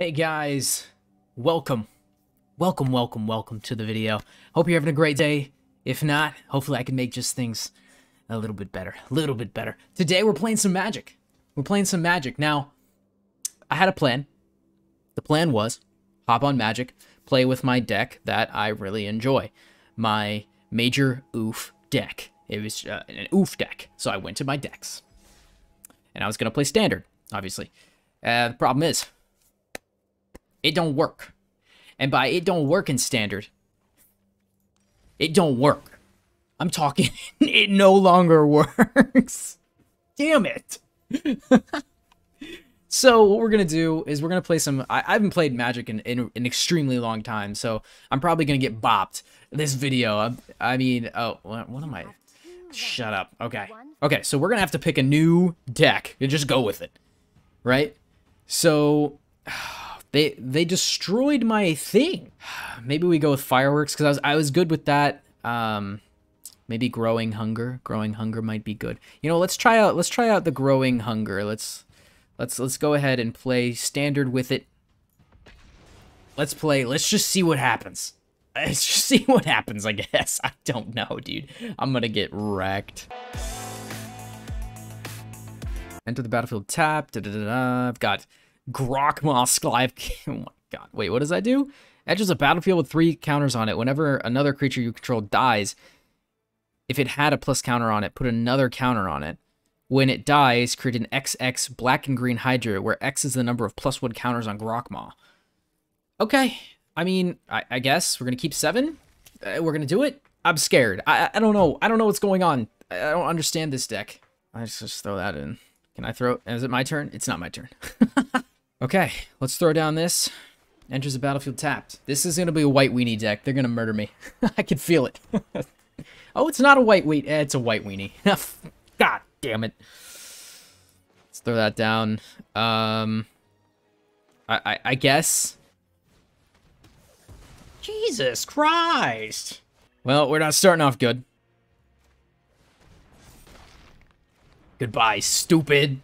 Hey guys, welcome. Welcome, welcome, welcome to the video. Hope you're having a great day. If not, hopefully I can make just things a little bit better. A little bit better. Today we're playing some magic. We're playing some magic. Now, I had a plan. The plan was hop on magic, play with my deck that I really enjoy. My major oof deck. It was uh, an oof deck. So I went to my decks. And I was going to play standard, obviously. Uh, the problem is, it don't work. And by it don't work in standard, it don't work. I'm talking, it no longer works. Damn it. so what we're going to do is we're going to play some, I, I, haven't played Magic in, in, an extremely long time, so I'm probably going to get bopped this video. I, I mean, oh, what, what am I? Shut up. Okay. Okay, so we're going to have to pick a new deck and just go with it. Right? So... They they destroyed my thing. Maybe we go with fireworks because I was I was good with that. Um, maybe growing hunger. Growing hunger might be good. You know, let's try out let's try out the growing hunger. Let's let's let's go ahead and play standard with it. Let's play. Let's just see what happens. Let's just see what happens, I guess. I don't know, dude. I'm gonna get wrecked. Enter the battlefield tap. Da, da, da, da. I've got Grakmaw live. oh my god. Wait, what does that do? Edges a battlefield with three counters on it. Whenever another creature you control dies, if it had a plus counter on it, put another counter on it. When it dies, create an XX black and green Hydra, where X is the number of plus one counters on Grakmaw. Okay. I mean, I, I guess we're going to keep seven. Uh, we're going to do it. I'm scared. I, I don't know. I don't know what's going on. I don't understand this deck. I just, just throw that in. Can I throw? Is it my turn? It's not my turn. Okay, let's throw down this. Enters the battlefield tapped. This is going to be a white weenie deck. They're going to murder me. I can feel it. oh, it's not a white weenie. Eh, it's a white weenie. God damn it. Let's throw that down. Um, I, I, I guess. Jesus Christ. Well, we're not starting off good. Goodbye, stupid.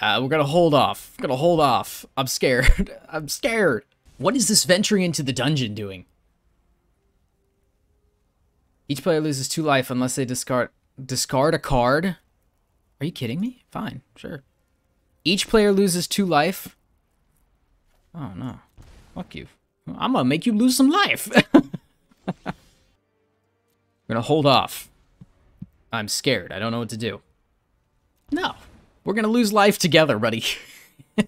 Uh, we're gonna hold off. We're gonna hold off. I'm scared. I'm scared. What is this venturing into the dungeon doing? Each player loses two life unless they discard discard a card. Are you kidding me? Fine, sure. Each player loses two life. Oh no. Fuck you. I'm gonna make you lose some life. I'm gonna hold off. I'm scared. I don't know what to do. No. We're gonna lose life together, buddy.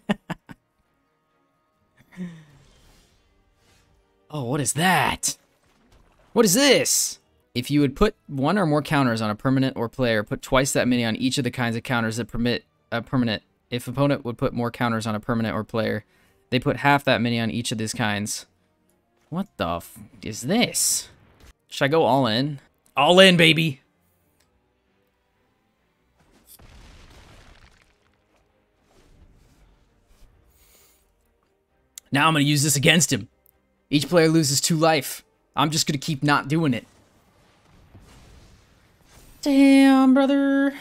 oh, what is that? What is this? If you would put one or more counters on a permanent or player, put twice that many on each of the kinds of counters that permit a permanent. If opponent would put more counters on a permanent or player, they put half that many on each of these kinds. What the is this? Should I go all in? All in, baby! Now I'm going to use this against him. Each player loses two life. I'm just going to keep not doing it. Damn, brother.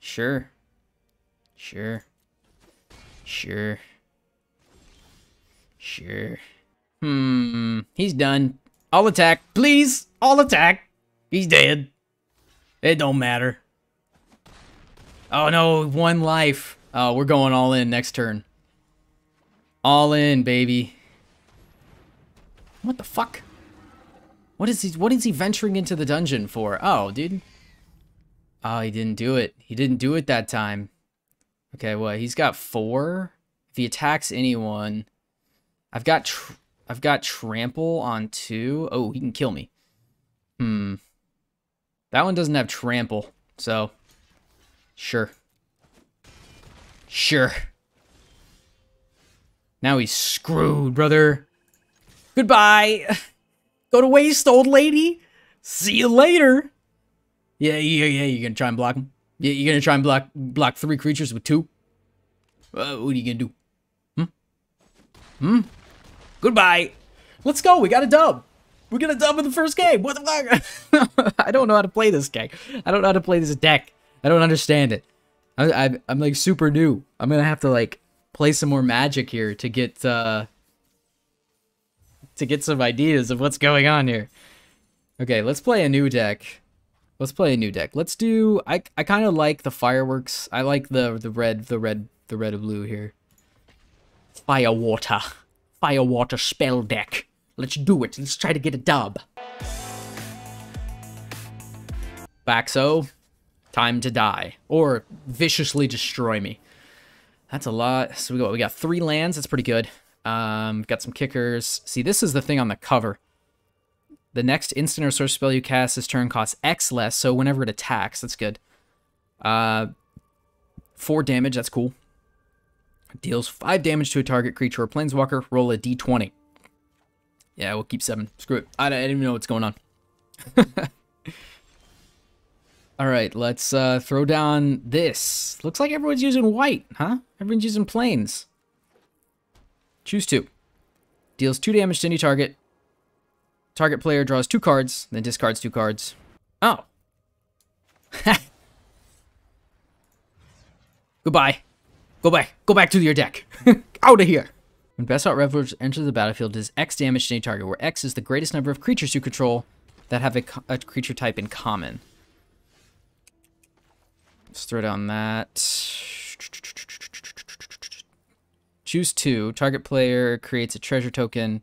Sure. Sure. Sure. Sure. Hmm. He's done. I'll attack. Please. I'll attack. He's dead. It don't matter. Oh no, one life. Oh, we're going all in next turn. All in, baby. What the fuck? What is he what is he venturing into the dungeon for? Oh, dude. Oh, he didn't do it. He didn't do it that time. Okay, well, he's got four. If he attacks anyone, I've got I've got trample on two. Oh, he can kill me. Hmm. That one doesn't have trample, so sure. Sure. Now he's screwed, brother. Goodbye. Go to waste, old lady. See you later. Yeah, yeah, yeah. You're gonna try and block him. Yeah, you're gonna try and block block three creatures with two. Uh, what are you gonna do? Hmm. Hmm. Goodbye. Let's go. We got a dub. We got a dub in the first game. What the fuck? I don't know how to play this game. I don't know how to play this deck. I don't understand it. I, I I'm like super new. I'm gonna have to like play some more magic here to get uh to get some ideas of what's going on here. Okay, let's play a new deck. Let's play a new deck. Let's do I I kind of like the fireworks. I like the the red the red the red and blue here. Fire water. Fire water spell deck. Let's do it. Let's try to get a dub. Baxo, time to die. Or viciously destroy me. That's a lot. So we got we got three lands. That's pretty good. Um, got some kickers. See, this is the thing on the cover. The next instant or source spell you cast this turn costs X less, so whenever it attacks, that's good. Uh, four damage, that's cool. Deals five damage to a target creature or planeswalker. Roll a d20. Yeah, we'll keep seven. Screw it. I, I didn't even know what's going on. All right, let's uh, throw down this. Looks like everyone's using white, huh? Everyone's using planes. Choose two. Deals two damage to any target. Target player draws two cards, then discards two cards. Oh. Goodbye. Go back. Go back to your deck. Out of here. When Basalt Ravagers enter the battlefield, does X damage to any target, where X is the greatest number of creatures you control that have a, a creature type in common. Let's throw down that. Choose two. Target player creates a treasure token.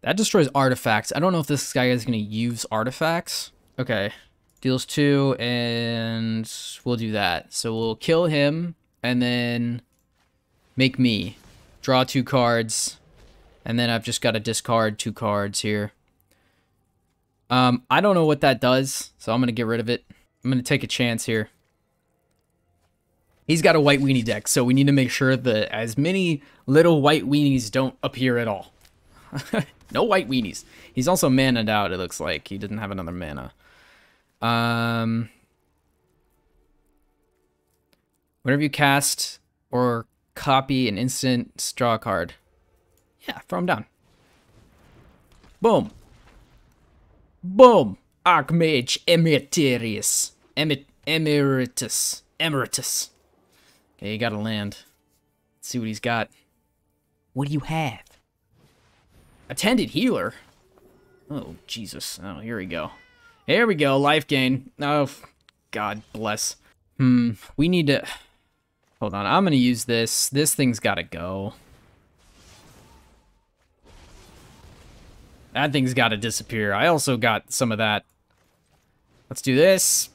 That destroys artifacts. I don't know if this guy is going to use artifacts. Okay. Deals two, and we'll do that. So we'll kill him, and then make me. Draw two cards, and then I've just got to discard two cards here. Um, I don't know what that does, so I'm going to get rid of it. I'm going to take a chance here. He's got a white weenie deck, so we need to make sure that as many little white weenies don't appear at all. no white weenies. He's also mannaed out, it looks like. He didn't have another mana. Um, whenever you cast or copy an instant, a card. Yeah, throw him down. Boom. Boom. Archmage Emeritus. Emit Emeritus. Emeritus. Okay, you gotta land. Let's see what he's got. What do you have? Attended healer? Oh, Jesus. Oh, here we go. Here we go, life gain. Oh, God bless. Hmm, we need to... Hold on, I'm gonna use this. This thing's gotta go. That thing's gotta disappear. I also got some of that Let's do this.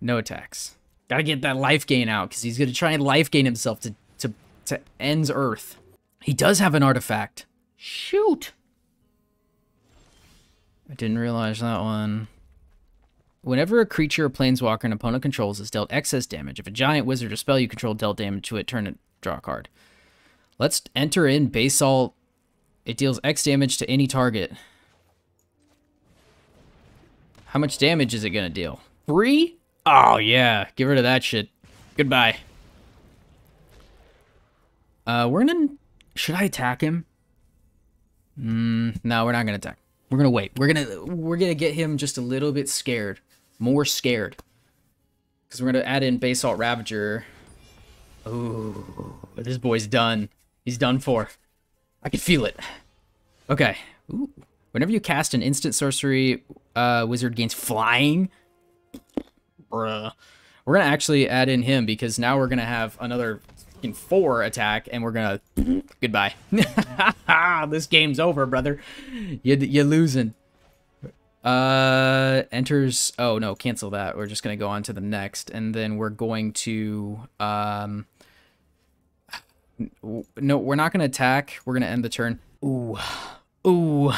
No attacks. Gotta get that life gain out, because he's gonna try and life gain himself to, to, to ends Earth. He does have an artifact. Shoot! I didn't realize that one. Whenever a creature or planeswalker an opponent controls is dealt excess damage, if a giant wizard or spell you control dealt damage to it, turn it, draw a card. Let's enter in Basalt. It deals X damage to any target. How much damage is it gonna deal? Three? Oh, yeah. Get rid of that shit. Goodbye. Uh, we're gonna... Should I attack him? Mm, no, we're not gonna attack. We're gonna wait. We're gonna we're gonna get him just a little bit scared, more scared, because we're gonna add in Basalt Ravager. Ooh, this boy's done. He's done for. I can feel it. Okay. Ooh. Whenever you cast an instant sorcery, uh, wizard gains flying. Bruh. We're going to actually add in him because now we're going to have another four attack and we're going to... Goodbye. this game's over, brother. You, you're losing. Uh, enters... Oh, no, cancel that. We're just going to go on to the next. And then we're going to... Um, no, we're not going to attack. We're going to end the turn. Ooh. Ooh.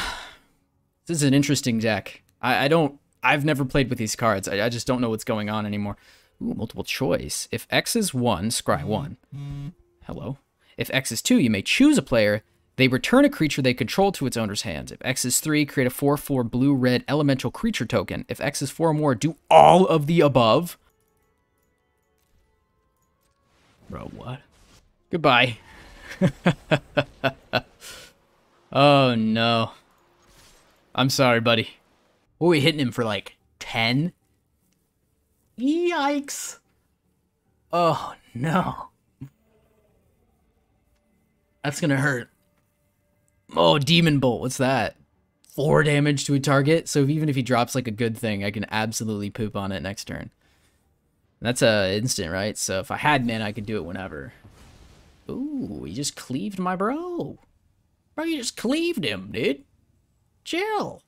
This is an interesting deck. I, I don't. I've never played with these cards. I, I just don't know what's going on anymore. Ooh, multiple choice. If X is one, scry one. Hello. If X is two, you may choose a player. They return a creature they control to its owner's hand. If X is three, create a 4 4 blue red elemental creature token. If X is four or more, do all of the above. Bro, what? Goodbye. oh no. I'm sorry, buddy. What are we hitting him for like 10? Yikes. Oh, no. That's gonna hurt. Oh, Demon Bolt. What's that? Four damage to a target. So even if he drops like a good thing, I can absolutely poop on it next turn. That's a instant, right? So if I had mana, I could do it whenever. Ooh, he just cleaved my bro. Bro, you just cleaved him, dude. Chill.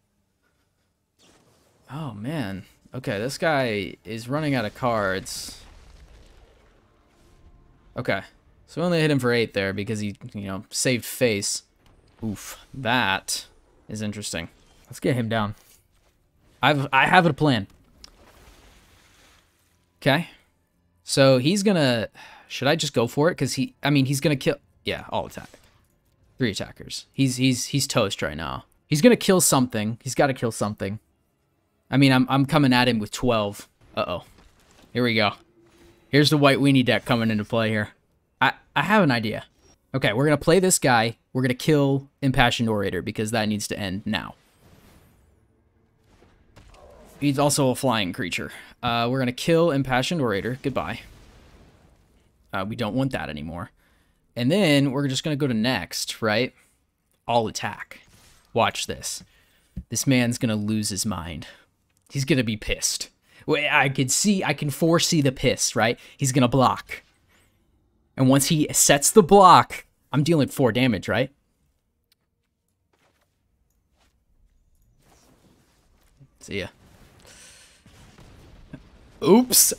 Oh, man. Okay, this guy is running out of cards. Okay. So we only hit him for 8 there because he, you know, saved face. Oof. That is interesting. Let's get him down. I've I have a plan. Okay. So he's gonna should I just go for it? Because he I mean he's gonna kill yeah, all attack. Three attackers. He's he's he's toast right now. He's gonna kill something. He's gotta kill something. I mean, I'm, I'm coming at him with 12. Uh-oh. Here we go. Here's the white weenie deck coming into play here. I, I have an idea. Okay, we're to play this guy. We're to kill Impassioned Orator because that needs to end now. He's also a flying creature. Uh, we're to kill Impassioned Orator. Goodbye. Uh, we don't want that anymore. And then we're just to go to next, right? All attack. Watch this. This man's to lose his mind. He's gonna be pissed. I can see, I can foresee the piss, right? He's gonna block. And once he sets the block, I'm dealing four damage, right? See ya. Oops.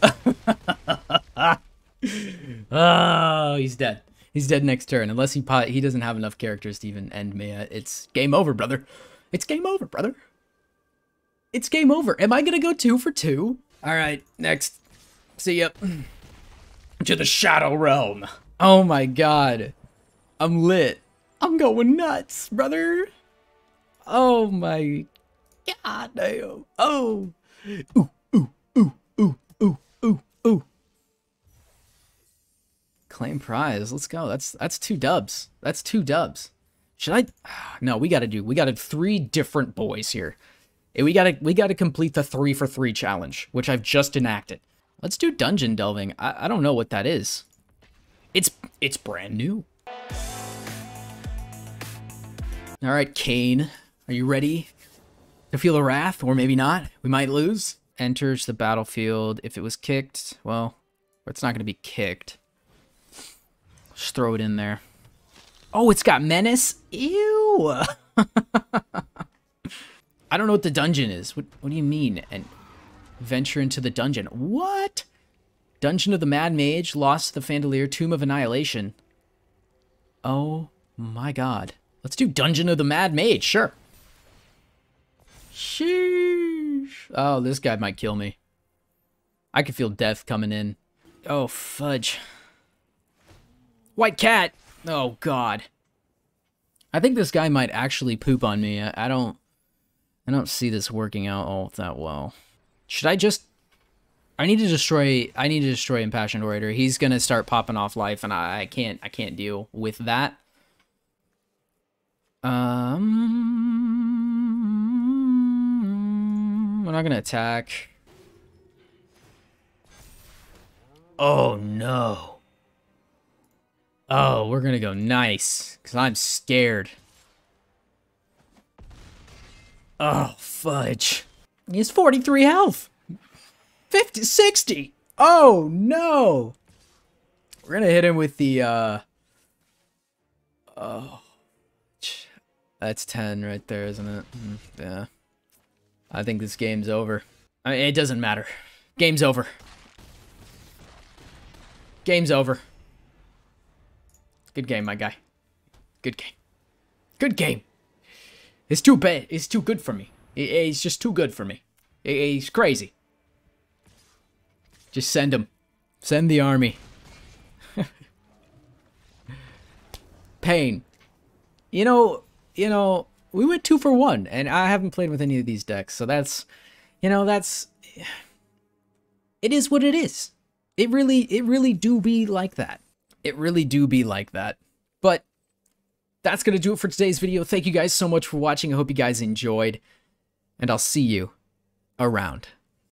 oh, he's dead. He's dead next turn. Unless he pot, he doesn't have enough characters to even end me. It's game over, brother. It's game over, brother. It's game over. Am I gonna go two for two? All right, next. See ya. to the Shadow Realm. Oh my god. I'm lit. I'm going nuts, brother. Oh my god damn. Oh. Ooh, ooh, ooh, ooh, ooh, ooh, Claim prize. Let's go. That's that's two dubs. That's two dubs. Should I? Ah, no, we gotta do. We gotta three different boys here. We gotta we gotta complete the three for three challenge, which I've just enacted. Let's do dungeon delving. I, I don't know what that is. It's it's brand new. All right, Kain, are you ready to feel the wrath, or maybe not? We might lose. Enters the battlefield. If it was kicked, well, it's not going to be kicked. Just throw it in there. Oh, it's got menace. Ew. I don't know what the dungeon is. What, what do you mean? And venture into the dungeon. What? Dungeon of the Mad Mage, Lost the Phandelver, Tomb of Annihilation. Oh my god. Let's do Dungeon of the Mad Mage, sure. Sheesh. Oh, this guy might kill me. I can feel death coming in. Oh, fudge. White cat! Oh, God. I think this guy might actually poop on me. I, I don't... I don't see this working out all that well. Should I just... I need to destroy... I need to destroy Impassioned Orator. He's gonna start popping off life, and I, I can't... I can't deal with that. Um... We're not gonna attack. Oh, no. Oh, we're gonna go nice. Because I'm scared. Oh, fudge. He has 43 health. 50, 60. Oh, no. We're going to hit him with the, uh... Oh. That's 10 right there, isn't it? Mm, yeah. I think this game's over. I mean, it doesn't matter. Game's over. Game's over. Good game, my guy. Good game. Good game. It's too bad. It's too good for me. It's just too good for me. It's crazy. Just send him. Send the army. Pain. You know, you know, we went two for one, and I haven't played with any of these decks, so that's, you know, that's, it is what it is. It really, it really do be like that. It really do be like that. But that's going to do it for today's video. Thank you guys so much for watching. I hope you guys enjoyed, and I'll see you around.